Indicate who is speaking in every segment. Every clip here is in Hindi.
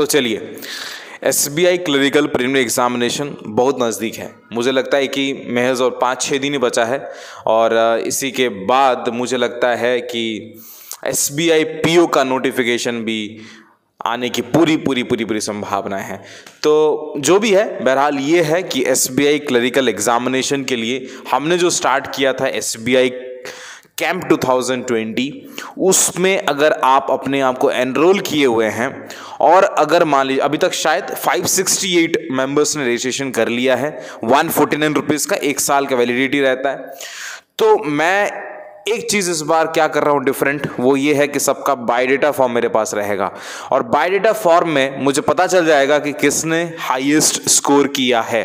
Speaker 1: तो चलिए S B I clerical premier examination बहुत नज़दीक है। मुझे लगता है कि महज और पाँच छः दिन ही बचा है और इसी के बाद मुझे लगता है कि S B I P O का नोटिफिकेशन भी आने की पूरी पूरी पूरी पूरी संभावना है। तो जो भी है, बहरहाल ये है कि S B I clerical examination के लिए हमने जो स्टार्ट किया था एस बी आई कैंप 2020 उसमें अगर आप अपने आप को एनरोल किए हुए हैं, और अगर मान लीजिए, अभी तक शायद 568 मेंबर्स ने रजिस्ट्रेशन कर लिया है वन फोर्टी नाइन का एक साल का वैलिडिटी रहता है। तो मैं एक चीज़ इस बार क्या कर रहा हूँ डिफरेंट वो ये है कि सबका बायोडेटा फॉर्म मेरे पास रहेगा। और बायोडेटा फॉर्म में मुझे पता चल जाएगा कि किसने हाईएस्ट स्कोर किया है।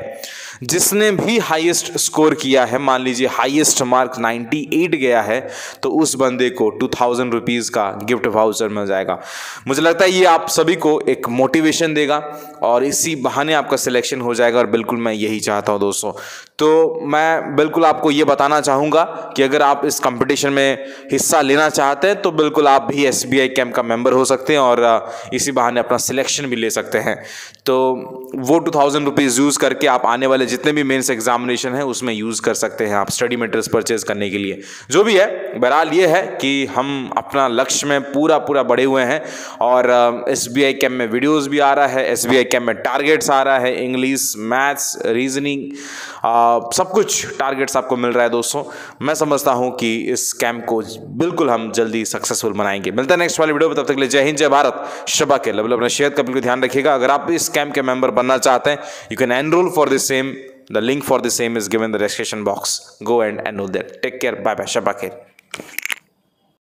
Speaker 1: जिसने भी हाईएस्ट स्कोर किया है, मान लीजिए हाईएस्ट मार्क 98 गया है तो उस बंदे को टू थाउज़ेंड रुपीज़ का गिफ्ट वाउचर मिल जाएगा। मुझे लगता है ये आप सभी को एक मोटिवेशन देगा और इसी बहाने आपका सिलेक्शन हो जाएगा और बिल्कुल मैं यही चाहता हूँ दोस्तों। तो मैं बिल्कुल आपको ये बताना चाहूँगा कि अगर आप इस कंपटीशन में हिस्सा लेना चाहते हैं तो बिल्कुल आप भी एस बी कैम्प का मेंबर हो सकते हैं और इसी बहाने अपना सिलेक्शन भी ले सकते हैं। तो वो टू थाउज़ेंड रुपीज़ यूज़ करके आप आने वाले जितने भी मेंस एग्जामिनेशन है, उसमें यूज़ कर सकते हैं आप स्टडी मटेरियल्स परचेज करने के लिए। जो भी है, बहरहाल ये है कि हम अपना लक्ष्य में पूरा पूरा बढ़े हुए हैं और एस बी आई कैम्प में वीडियोज़ भी आ रहा है एस बी आई कैम्प में टारगेट्स आ रहा है इंग्लिश मैथ्स रीजनिंग सब कुछ टारगेट्स आपको मिल रहा है दोस्तों। मैं समझता हूँ कि इस कैंप को बिल्कुल हम जल्दी सक्सेसफुल बनाएँगे। मिलता है नेक्स्ट वाले वीडियो में, तब तक ले जय हिंद, जय भारत, शबा के लेवल अपना शेयर का बिल्कुल ध्यान रखिएगा। अगर आप इस कैंप के मेंबर बनना चाहते हैं you can enroll for the same The link for the same is given in the description box. Go and enroll there. Take care. Bye bye. Shabakir.